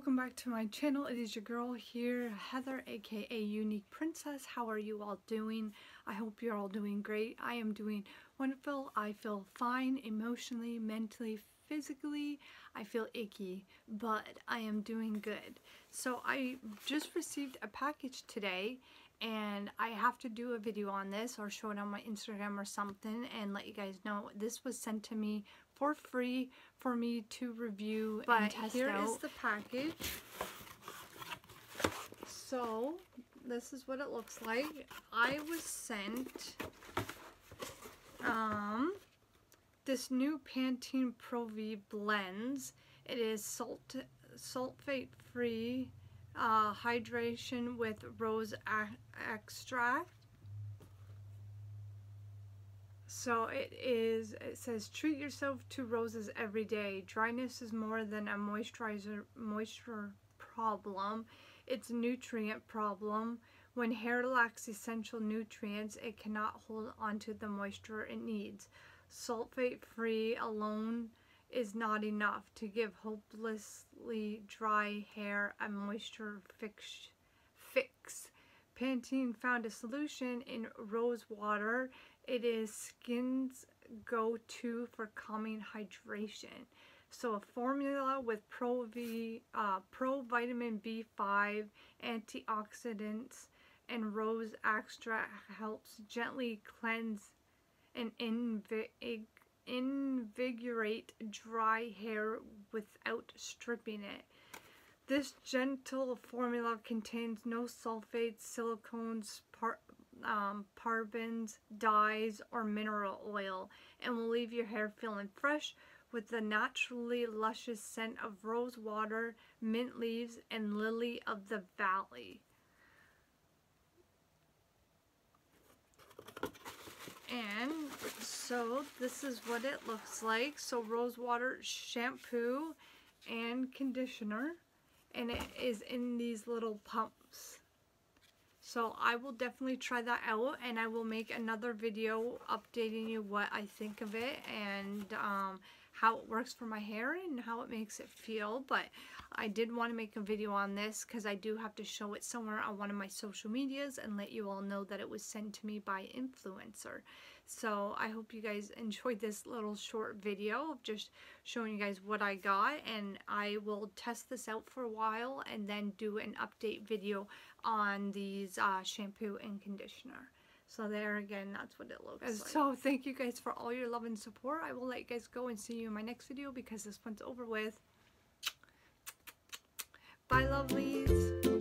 to my channel. It is your girl here, Heather, aka Unique Princess. How are you all doing? I hope you're all doing great. I am doing wonderful. I feel fine emotionally, mentally, physically. I feel icky, but I am doing good. So I just received a package today and I have to do a video on this or show it on my Instagram or something and let you guys know this was sent to me for free for me to review but and test here out. is the package so this is what it looks like I was sent um this new Pantene Pro V blends it is salt sulfate free uh, hydration with rose extract. So it is, it says, treat yourself to roses every day. Dryness is more than a moisturizer, moisture problem. It's a nutrient problem. When hair lacks essential nutrients, it cannot hold onto the moisture it needs. Sulfate free alone is not enough to give hopelessly dry hair a moisture fix. fix. Pantene found a solution in rose water. It is skin's go-to for calming hydration. So a formula with Pro, v, uh, Pro Vitamin B5, antioxidants, and rose extract helps gently cleanse and invigorate invigorate dry hair without stripping it. This gentle formula contains no sulfates, silicones, par um, parabens, dyes, or mineral oil and will leave your hair feeling fresh with the naturally luscious scent of rose water, mint leaves, and lily of the valley. And so this is what it looks like. So rose water shampoo and conditioner. And it is in these little pumps. So I will definitely try that out and I will make another video updating you what I think of it and um, how it works for my hair and how it makes it feel. But I did want to make a video on this because I do have to show it somewhere on one of my social medias and let you all know that it was sent to me by Influenster. So I hope you guys enjoyed this little short video of just showing you guys what I got and I will test this out for a while and then do an update video on these uh, shampoo and conditioner. So there again, that's what it looks like. So thank you guys for all your love and support. I will let you guys go and see you in my next video because this one's over with. Bye lovelies.